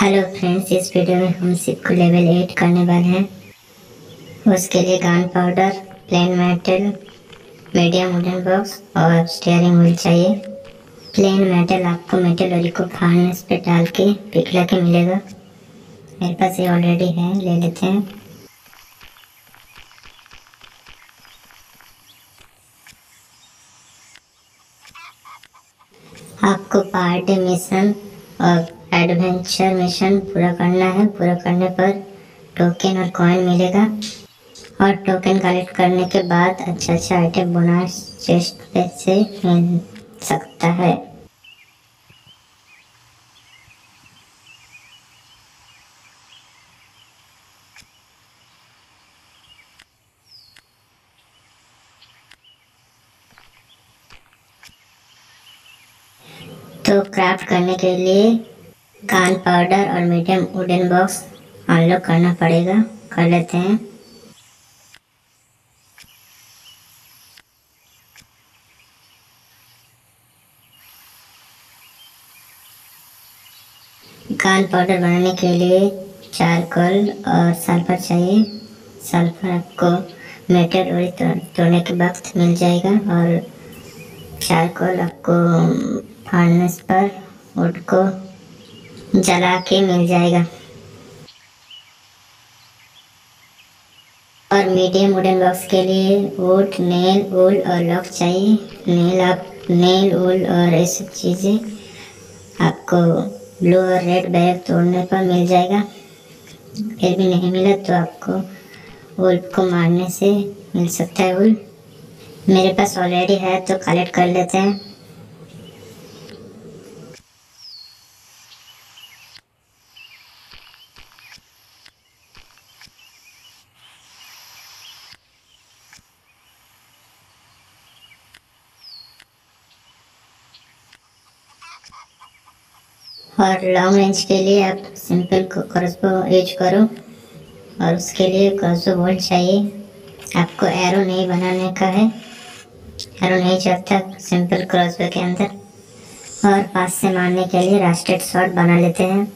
Hello friends इस video में हम सिप को लेवल एट करने वाले हैं। उसके लिए gun powder plane metal medium wooden box और स्टेयरिंग व्हील चाहिए। प्लेन मेटल आपको मेटल वाली को फार्नेस पे डाल के पिघला के मिलेगा। मेरे पास ये ऑलरेडी है, ले लेते हैं। आपको पार्टी मिशन और एडवेंचर मिशन पूरा करना है। पूरा करने पर टोकन और कॉइन मिलेगा। और टोकन कलेक्ट करने के बाद अच्छा अच्छा आइटम बोनस चेस्ट पे से मिल सकता है। तो क्राफ्ट करने के लिए गान पाउडर और मीडियम वुडन बॉक्स अनलॉक करना पड़ेगा। कर लेते हैं। गान पाउडर बनाने के लिए चारकोल और सल्फ़र चाहिए। सल्फ़र आपको मेटल और तोड़ने के वक्त मिल जाएगा और चारकोल आपको फार्नेस पर वुड को जला के मिल जाएगा। और मीडियम वुडन बॉक्स के लिए वुड नेल वूल और लॉक चाहिए। नेल आप नेल वूल और ये सब चीज़ें आपको ब्लू और रेड बैग तोड़ने पर मिल जाएगा। फिर भी नहीं मिला तो आपको वुल को मारने से मिल सकता है वुल मेरे पास ऑलरेडी है तो कलेक्ट कर लेते हैं। और लॉन्ग रेंज के लिए आप सिंपल क्रॉसबो यूज़ करो और उसके लिए क्रॉसबो बोल्ट चाहिए। आपको एरो नहीं बनाने का है। एरो नहीं चलता सिंपल क्रॉसबो के अंदर। और पास से मारने के लिए रास्टेड शॉट बना लेते हैं।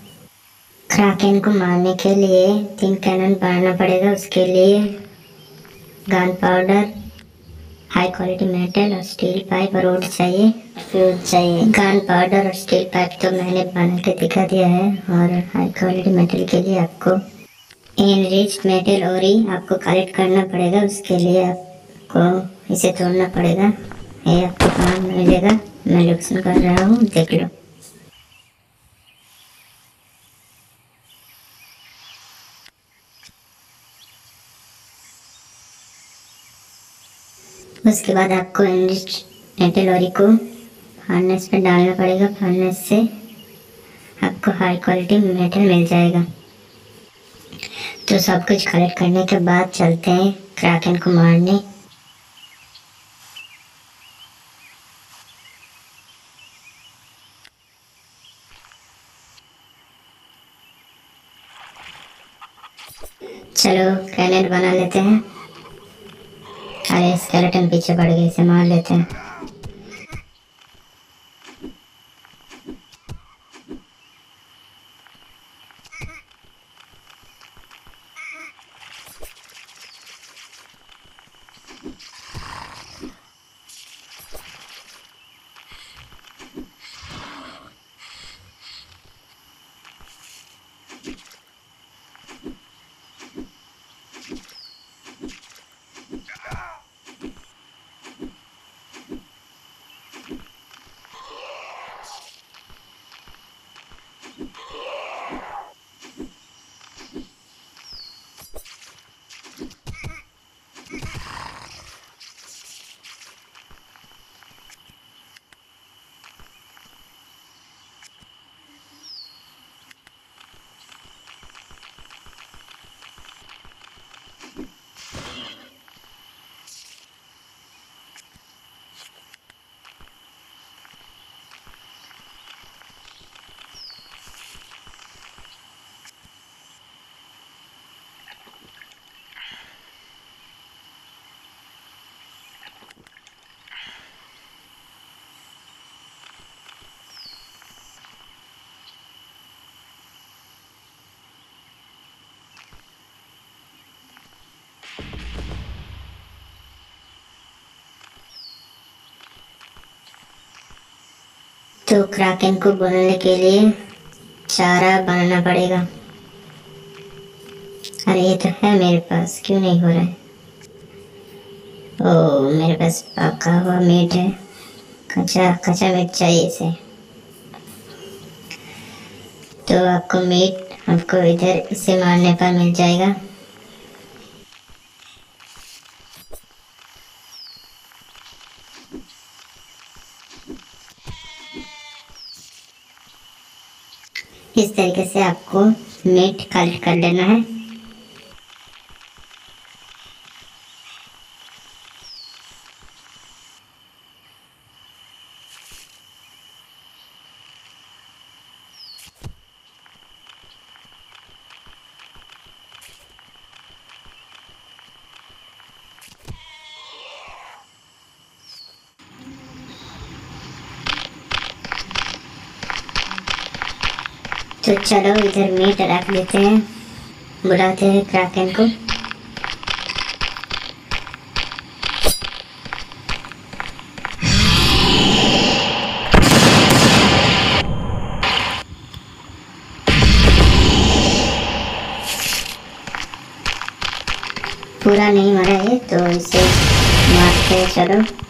क्राकेन को मारने के लिए तीन कैनन बनाना पड़ेगा। उसके लिए gun powder high quality metal और स्टील पाइप और रोड चाहिए। फ्यूज चाहिए गन पाउडर और स्टील पाइप तो मैंने बना के दिखा दिया है और हाई क्वालिटी मेटल के लिए आपको एनरिच मेटल और ही आपको कलेक्ट करना पड़ेगा। उसके लिए आपको इसे तोड़ना पड़ेगा। ये आपको काम मिलेगा। मैं लुक्सन कर रहा हूँ। देख लो। उसके बाद आपको एंटीलॉरी को फार्नेस में डालना पड़ेगा। फार्नेस से आपको हाई क्वालिटी मेटल मिल जाएगा। तो सब कुछ कलेक्ट करने के बाद चलते हैं क्रैकन को मारने। चलो कैनेट बना लेते हैं। अरे स्केलेटन पीछे पड़ गए इसे मार लेते हैं। तो क्राकेन को बोलने के लिए चारा बनाना पड़ेगा। अरे, ये तो है मेरे पास, क्यों नहीं हो रहा है? ओ, मेरे पास पका हुआ मीट है। कच्चा कच्चा मीट चाहिए इसे। तो आपको मीट आपको इधर इसे मारने पर मिल जाएगा। इस तरीके से आपको मीट कलेक्ट कर लेना है? तो चलो इधर मीट रख देते हैं। बुलाते हैं क्राकन को। पूरा नहीं मरा है तो इसे मारते चलो।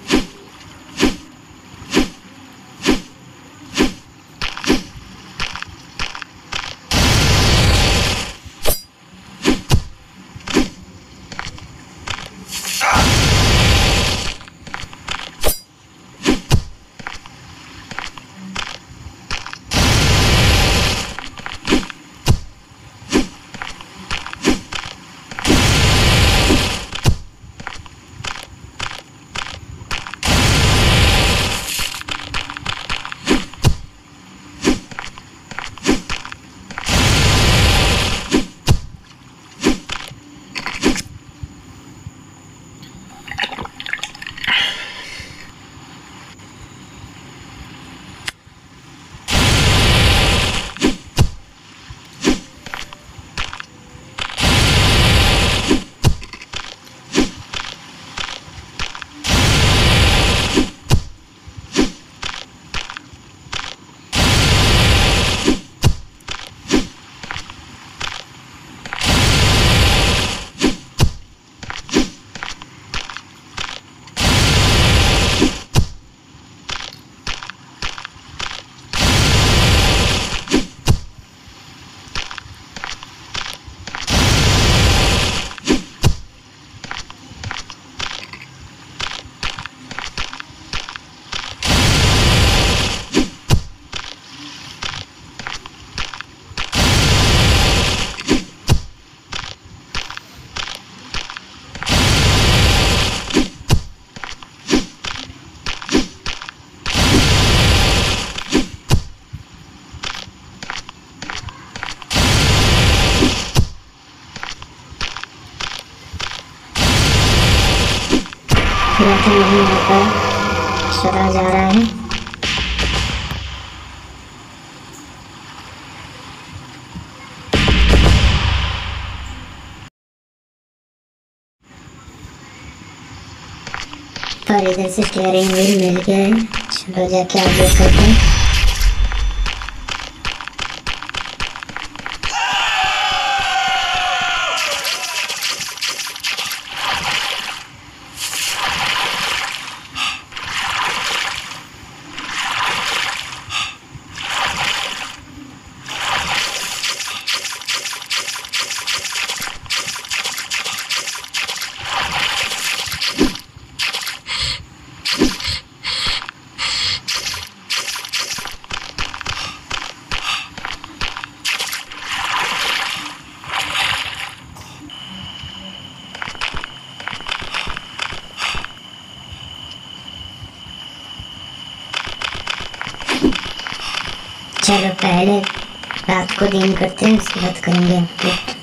पर इधर से स्टेयरिंग व्हील मिल गया है। चलो जाके आप देख सकते हैं। चलो पहले रात को दिन करते हैं उसके बाद करेंगे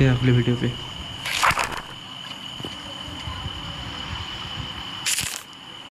मिलते हैं अगले वीडियो पे।